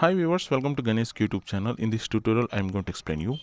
Hi viewers, welcome to Gani SK YouTube channel. In this tutorial, I am going to explain you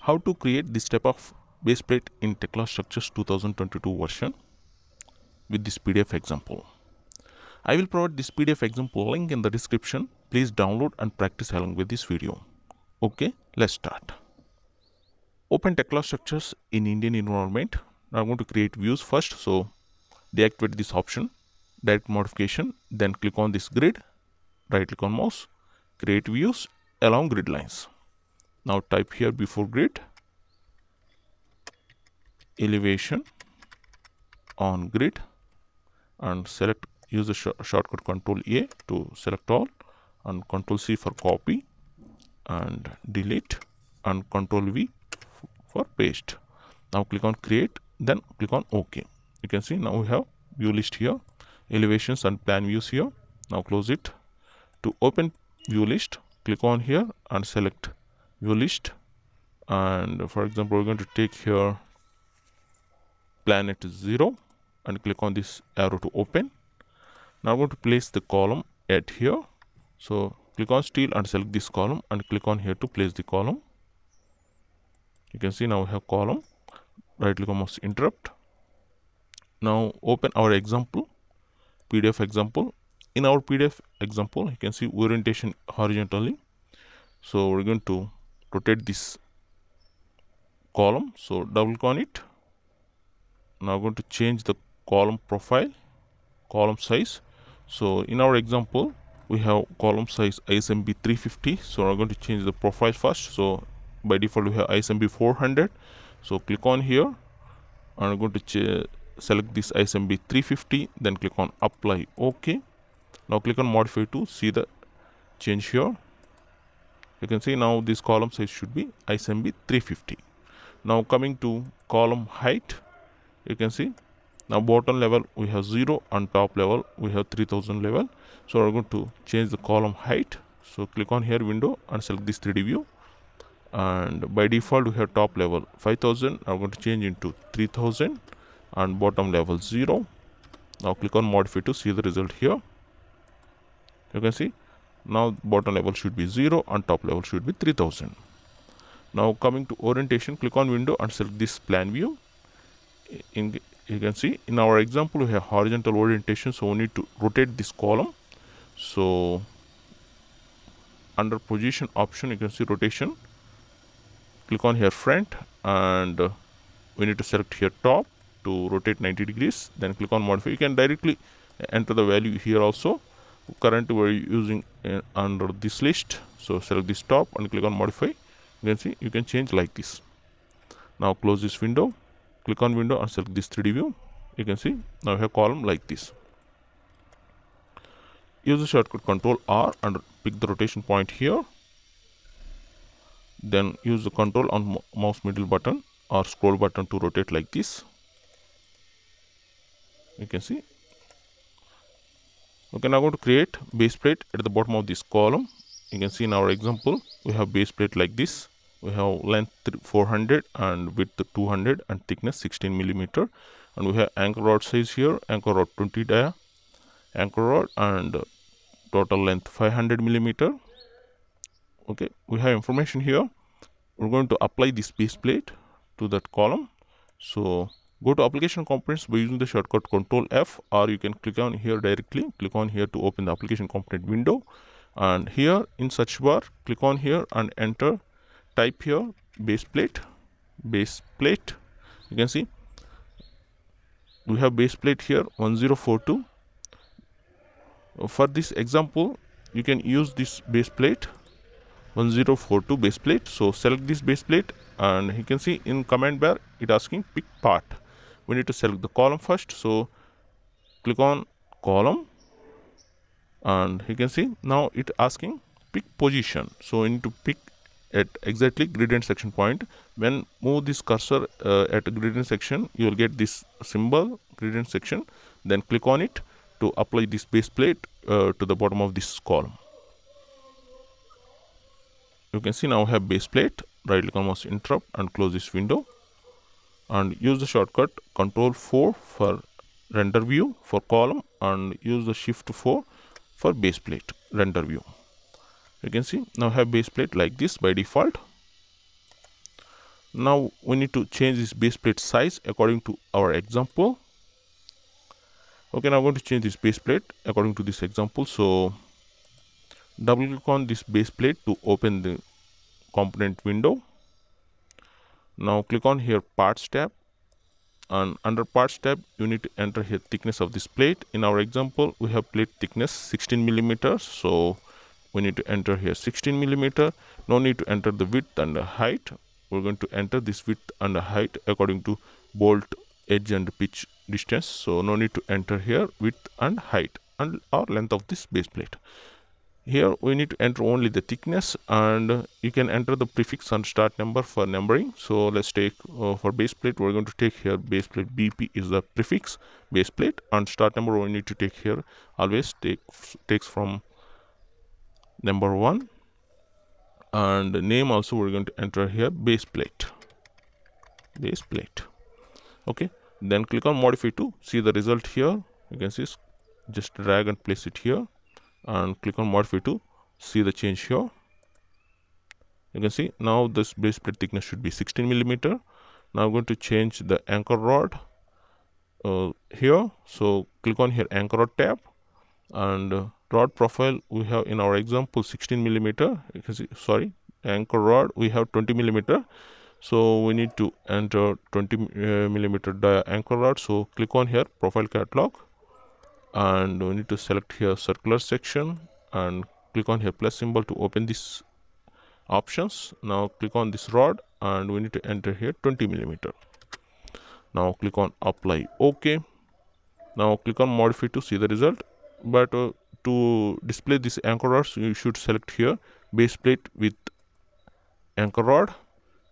how to create this type of base plate in Tekla Structures 2022 version with this PDF example. I will provide this PDF example link in the description. Please download and practice along with this video. Okay, let's start. Open Tekla Structures in Indian environment. I'm going to create views first. So deactivate this option, direct modification, then click on this grid, right click on mouse, create views along grid lines. Now type here before grid, elevation on grid and select use the sh shortcut control A to select all and control C for copy and delete and control V for paste. Now click on create then click on OK. You can see now we have view list here elevations and plan views here. Now close it. To open view list click on here and select view list. And for example we're going to take here planet 0 and click on this arrow to open. Now I'm going to place the column at here. So click on steel and select this column and click on here to place the column. You can see now we have column. Right click on mouse interrupt. Now open our example pdf example in our pdf example you can see orientation horizontally. So we're going to rotate this column. So double click on it. Now I'm going to change the column profile column size. So in our example we have column size ISMB 350 so I'm going to change the profile first. So by default we have ISMB 400 so click on here. And I'm going to select this ISMB 350 then click on apply OK now click on modify to see the change here. You can see now this column size should be ISMB 350 now coming to column height you can see now bottom level we have 0 and top level we have 3000 level. So we're going to change the column height. So click on here window and select this 3d view. And by default we have top level 5000 i'm going to change into 3000 and bottom level 0 now click on modify to see the result here you can see. Now bottom level should be 0 and top level should be 3000 now coming to orientation click on window and select this plan view. In you can see in our example we have horizontal orientation so we need to rotate this column. So under position option you can see rotation. Click on here front and uh, we need to select here top to rotate 90 degrees. Then click on modify. You can directly enter the value here also currently we're using uh, under this list. So select this top and click on modify. You can see you can change like this. Now close this window. Click on window and select this 3d view. You can see now we have column like this. Use the shortcut control r and pick the rotation point here. Then use the control on mouse middle button or scroll button to rotate like this. You can see okay now going to create base plate at the bottom of this column. You can see in our example we have base plate like this. We have length 400 and width 200 and thickness 16 millimeter. And we have anchor rod size here anchor rod 20 dia anchor rod and total length 500 millimeter. Okay we have information here. We're going to apply this base plate to that column. So go to application components by using the shortcut control f or you can click on here directly. Click on here to open the application component window. And here in search bar click on here and enter. Type here base plate base plate. You can see we have base plate here 1042 for this example you can use this base plate 1042 base plate. So select this base plate and you can see in command bar it asking pick part we need to select the column first. So click on column and you can see now it asking pick position. So we need to pick at exactly grid intersection point. When move this cursor uh, at grid intersection you will get this symbol grid intersection. Then click on it to apply this base plate uh, to the bottom of this column. You can see now I have base plate. Right click on mouse interrupt and close this window and use the shortcut control 4 for render view for column and use the shift 4 for base plate render view. You can see now have base plate like this by default. Now we need to change this base plate size according to our example. Okay now i'm going to change this base plate according to this example. So double click on this base plate to open the component window now click on here parts tab and under parts tab you need to enter here thickness of this plate. In our example we have plate thickness 16 millimeters so we need to enter here 16 millimeter. No need to enter the width and the height. We're going to enter this width and the height according to bolt edge and pitch distance. So no need to enter here width and height and or length of this base plate here we need to enter only the thickness and you can enter the prefix and start number for numbering. So let's take uh, for base plate we're going to take here base plate bp is the prefix base plate and start number we need to take here always take takes from number one and name also we're going to enter here base plate base plate. Okay then click on modify to see the result here. You can see just drag and place it here and click on modify to see the change here. You can see now this base plate thickness should be 16 millimeter. Now i'm going to change the anchor rod uh, here. So click on here anchor rod tab. And uh, rod profile we have in our example 16 millimeter. You can see sorry anchor rod we have 20 millimeter. So we need to enter 20 uh, millimeter anchor rod. So click on here profile catalog and we need to select here circular section and click on here plus symbol to open this options. Now click on this rod and we need to enter here 20 millimeter. Now click on apply ok. Now click on modify to see the result. But uh, to display this anchor rods you should select here base plate with anchor rod.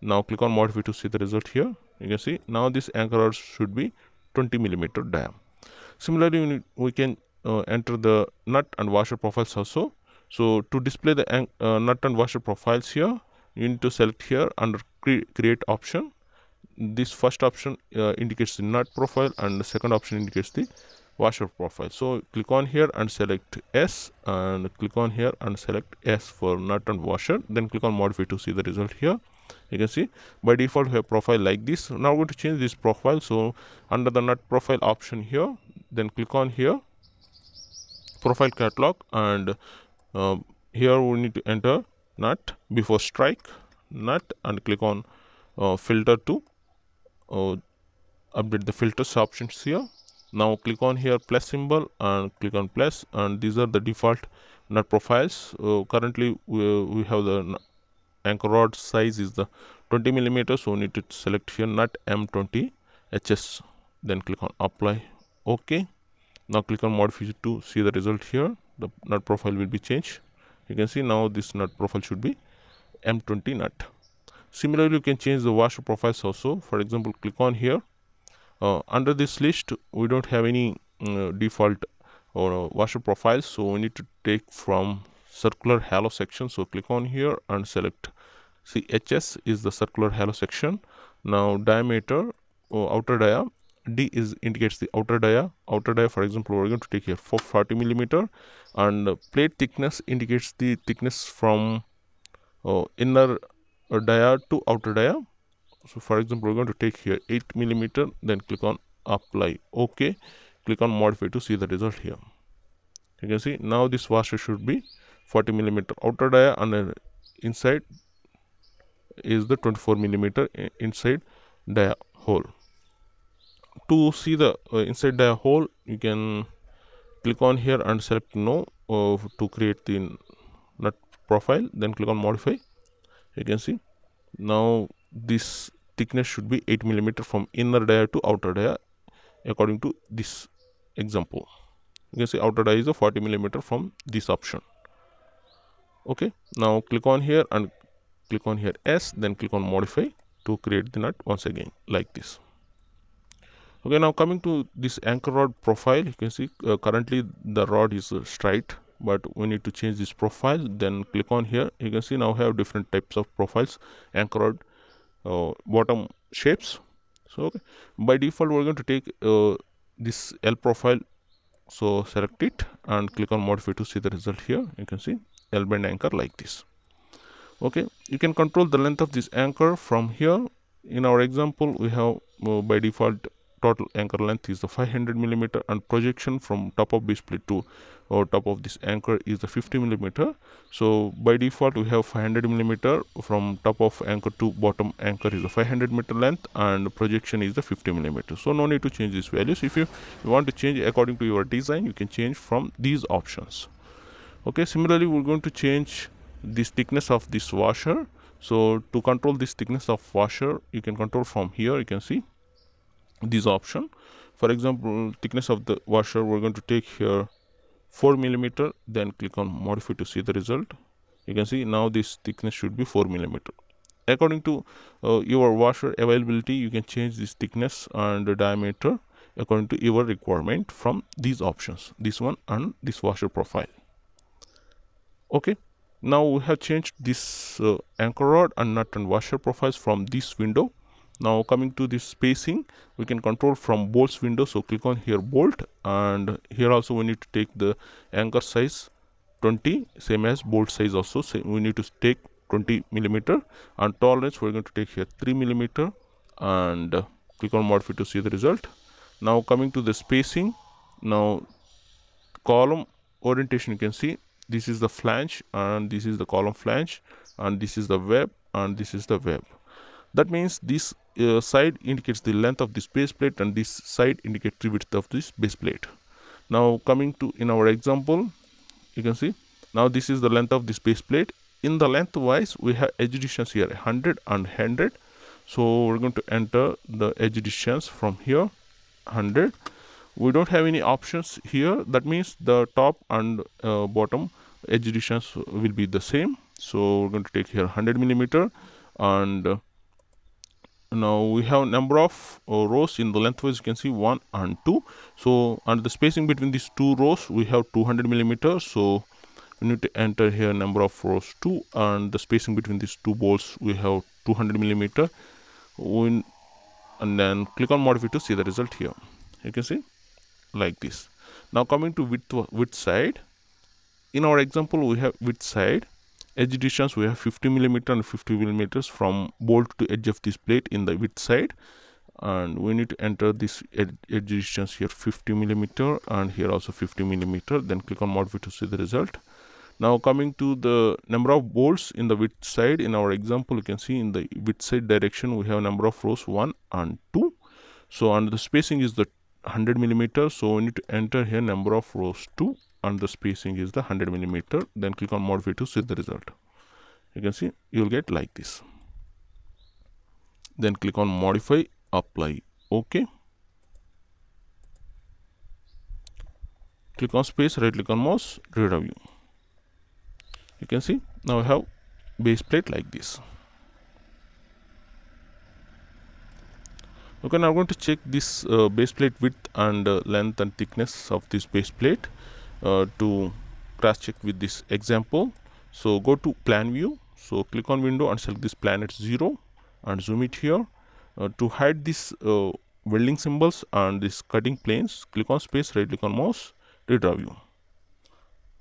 Now click on modify to see the result here. You can see now this anchor rod should be 20 millimeter diameter Similarly, we can uh, enter the nut and washer profiles also. So, to display the uh, nut and washer profiles here, you need to select here under cre create option. This first option uh, indicates the nut profile and the second option indicates the washer profile. So, click on here and select S and click on here and select S for nut and washer. Then click on modify to see the result here you can see by default we have profile like this now i'm going to change this profile so under the nut profile option here then click on here profile catalog and uh, here we need to enter nut before strike nut and click on uh, filter to uh, update the filters options here. Now click on here plus symbol and click on plus and these are the default nut profiles. Uh, currently we, we have the anchor rod size is the 20 millimeters. So we need to select here nut m20 hs then click on apply ok now click on modify to see the result here. The nut profile will be changed. You can see now this nut profile should be m20 nut. Similarly you can change the washer profiles also. For example click on here. Uh, under this list we don't have any uh, default or uh, washer profiles. So we need to take from circular hollow section. So click on here and select. See hs is the circular hollow section. Now diameter uh, outer dia D is indicates the outer dia. Outer dia, for example, we're going to take here for 40 millimeter, and plate thickness indicates the thickness from uh, inner uh, dia to outer dia. So, for example, we're going to take here 8 millimeter, then click on apply. OK. Click on modify to see the result here. You can see now this washer should be 40 millimeter outer dia and inside is the 24 millimeter inside dia hole to see the uh, inside the hole you can click on here and select no uh, to create the nut profile then click on modify. You can see. Now this thickness should be 8 millimeter from inner dia to outer dia according to this example. You can see outer die is a 40 millimeter from this option. Okay. Now click on here and click on here s then click on modify to create the nut once again like this okay now coming to this anchor rod profile you can see uh, currently the rod is uh, straight but we need to change this profile then click on here. You can see now have different types of profiles anchor rod uh, bottom shapes. So okay. by default we're going to take uh, this L profile so select it and click on modify to see the result here. You can see L bend anchor like this. Okay you can control the length of this anchor from here. In our example we have uh, by default total anchor length is the 500 millimeter and projection from top of base plate to or top of this anchor is the 50 millimeter. So by default we have 500 millimeter from top of anchor to bottom anchor is the 500 meter length and projection is the 50 millimeter. So no need to change these values. If you, you want to change according to your design you can change from these options. Okay similarly we're going to change this thickness of this washer. So to control this thickness of washer you can control from here you can see this option. For example thickness of the washer we're going to take here 4 millimeter then click on modify to see the result. You can see now this thickness should be 4 millimeter. According to uh, your washer availability you can change this thickness and the diameter according to your requirement from these options this one and this washer profile. Okay now we have changed this uh, anchor rod and nut and washer profiles from this window now coming to this spacing we can control from bolts window so click on here bolt and here also we need to take the anchor size 20 same as bolt size also so we need to take 20 millimeter and tolerance we're going to take here 3 millimeter and uh, click on modify to see the result. Now coming to the spacing now column orientation you can see this is the flange and this is the column flange and this is the web and this is the web that means this uh, side indicates the length of this base plate and this side indicates the width of this base plate. Now coming to in our example you can see now this is the length of this base plate. In the lengthwise we have edge distance here 100 and 100 so we're going to enter the edge distance from here 100 we don't have any options here. That means the top and uh, bottom edge distance will be the same. So we're going to take here 100 millimeter and uh, now we have number of uh, rows in the lengthwise you can see one and two. So and the spacing between these two rows we have 200 millimeters so we need to enter here number of rows 2 and the spacing between these two bolts we have 200 millimeter. We, and then click on modify to see the result here. You can see like this. Now coming to width width side. In our example we have width side edge distance we have 50 millimeter and 50 millimeters from bolt to edge of this plate in the width side. And we need to enter this ed edge distance here 50 millimeter and here also 50 millimeter then click on modify to see the result. Now coming to the number of bolts in the width side in our example you can see in the width side direction we have number of rows 1 and 2 so and the spacing is the 100 millimeter so we need to enter here number of rows 2 and the spacing is the 100 millimeter then click on modify to see the result. You can see you will get like this. Then click on modify apply ok. Click on space right click on mouse review. You can see now I have base plate like this. Okay now I'm going to check this uh, base plate width and uh, length and thickness of this base plate to cross check with this example. So go to plan view. So click on window and select this planet 0 and zoom it here. Uh, to hide this uh, welding symbols and this cutting planes click on space right click on mouse redraw view.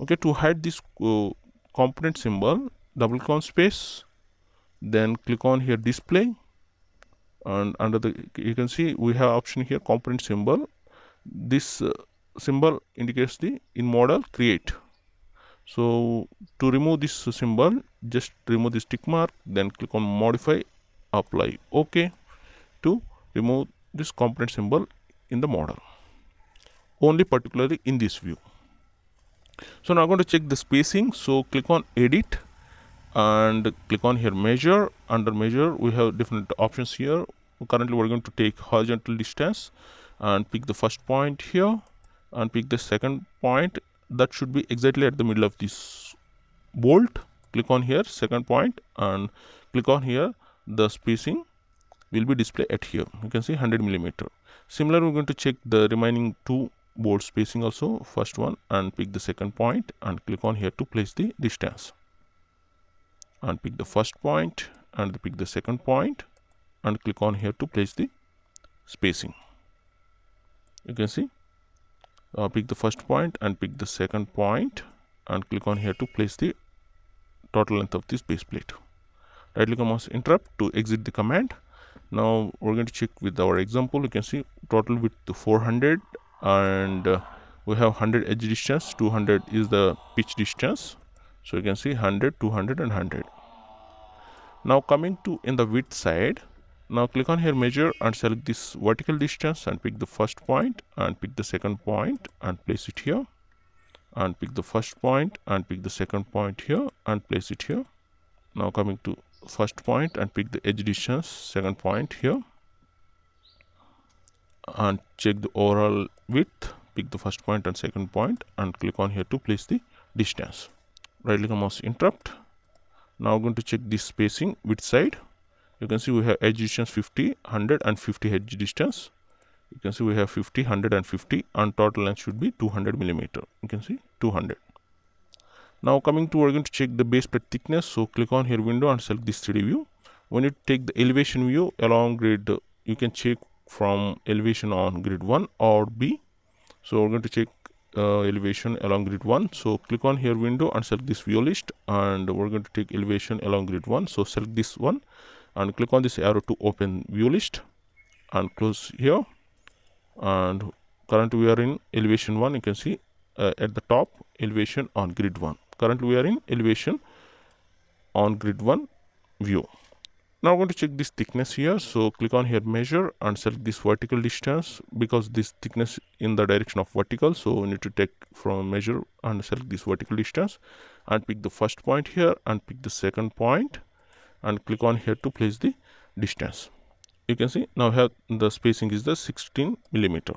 Okay to hide this uh, component symbol double click on space then click on here display. And under the you can see we have option here component symbol. This uh, symbol indicates the in model create. So to remove this symbol just remove this tick mark then click on modify apply. Ok to remove this component symbol in the model. Only particularly in this view. So now i'm going to check the spacing. So click on edit and click on here measure. Under measure we have different options here. Currently we're going to take horizontal distance and pick the first point here and pick the second point that should be exactly at the middle of this bolt. Click on here second point and click on here. The spacing will be displayed at here. You can see 100 millimeter. Similar we're going to check the remaining two bolt spacing also. First one and pick the second point and click on here to place the distance. And pick the first point and pick the second point and click on here to place the spacing. You can see uh, pick the first point and pick the second point and click on here to place the total length of this base plate. Right click on mouse interrupt to exit the command. Now we're going to check with our example. You can see total width 400 and uh, we have 100 edge distance 200 is the pitch distance. So you can see 100 200 and 100 now coming to in the width side now click on here measure and select this vertical distance and pick the first point and pick the second point and place it here. And pick the first point and pick the second point here and place it here. Now coming to first point and pick the edge distance second point here. And check the overall width pick the first point and second point and click on here to place the distance. Right click on mouse interrupt. Now I'm going to check this spacing width side you can see we have edge distance 50 100 and 50 edge distance. You can see we have 50 100 and 50 and total length should be 200 millimeter. You can see 200 now coming to we're going to check the base plate thickness. So click on here window and select this 3d view. When you take the elevation view along grid you can check from elevation on grid 1 or b. So we're going to check uh, elevation along grid 1 so click on here window and select this view list and we're going to take elevation along grid 1 so select this one and click on this arrow to open view list and close here. And currently we are in elevation 1 you can see uh, at the top elevation on grid 1 currently we are in elevation on grid 1 view. Now I'm going to check this thickness here. So click on here measure and select this vertical distance because this thickness in the direction of vertical. So we need to take from measure and select this vertical distance and pick the first point here and pick the second point and click on here to place the distance. You can see now here the spacing is the 16 millimeter.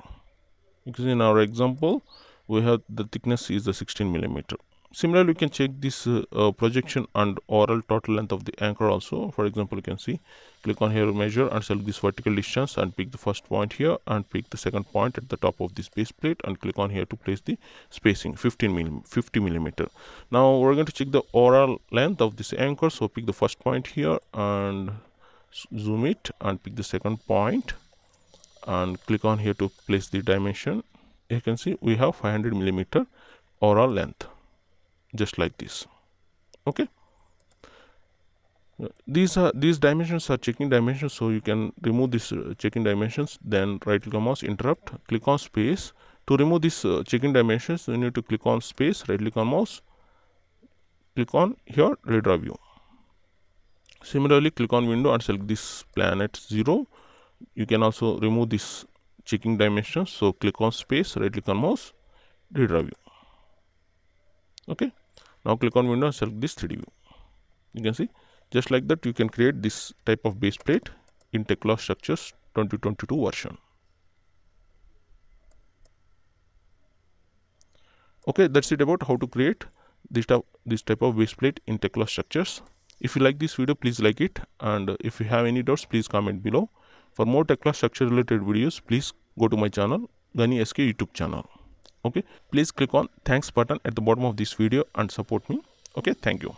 See in our example we have the thickness is the 16 millimeter similarly we can check this uh, uh, projection and overall total length of the anchor also. For example you can see click on here measure and select this vertical distance and pick the first point here and pick the second point at the top of this base plate and click on here to place the spacing 15 mm 50 millimeter. Now we're going to check the overall length of this anchor. So pick the first point here and zoom it and pick the second point and click on here to place the dimension. You can see we have 500 millimeter overall length just like this. Okay? These are these dimensions are checking dimensions so you can remove this uh, checking dimensions then right click on mouse interrupt click on space. To remove this uh, checking dimensions you need to click on space right click on mouse click on here redraw view. Similarly click on window and select this planet 0 you can also remove this checking dimensions so click on space right click on mouse redraw view. Okay now click on window and select this 3d view. You can see just like that you can create this type of base plate in Tekla Structures 2022 version. Okay that's it about how to create this type this type of base plate in Tekla Structures. If you like this video please like it. And if you have any doubts please comment below. For more Tekla structure related videos please go to my channel Gani SK YouTube channel okay please click on thanks button at the bottom of this video and support me. Okay thank you